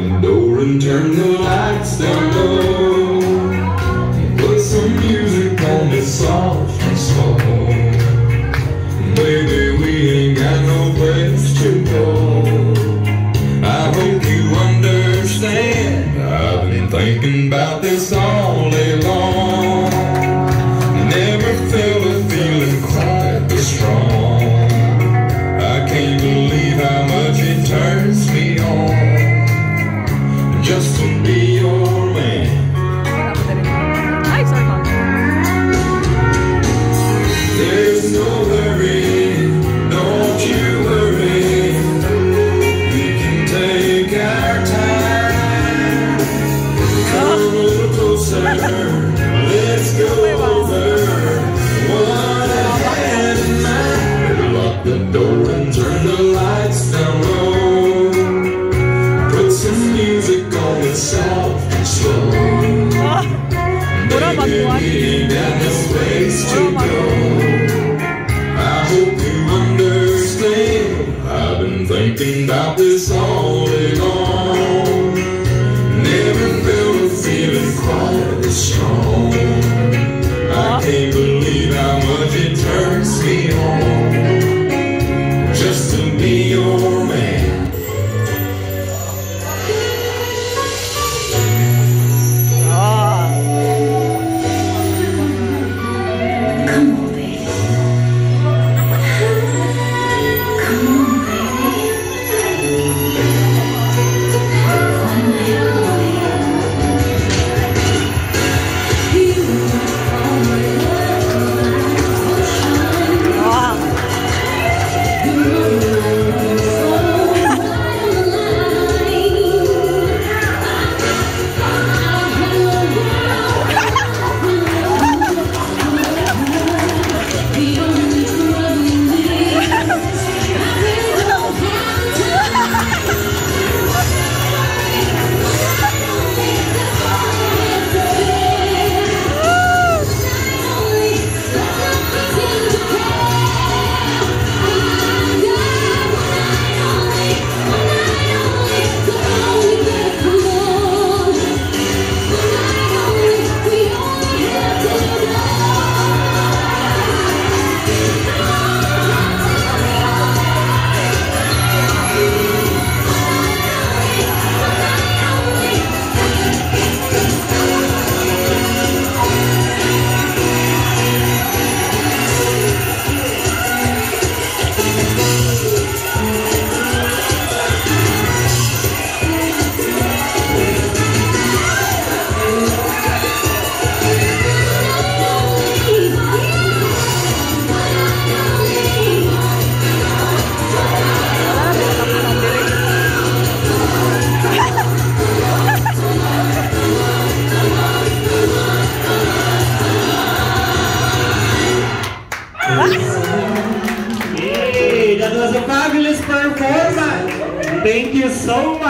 and turn the lights down low. Put some music on me soft and slow. Baby, we ain't got no place to go. I hope you understand. I've been thinking about this all thinking about this all day long. Never felt a feeling quite this strong. Hey, that was a fabulous performance. Thank you so much.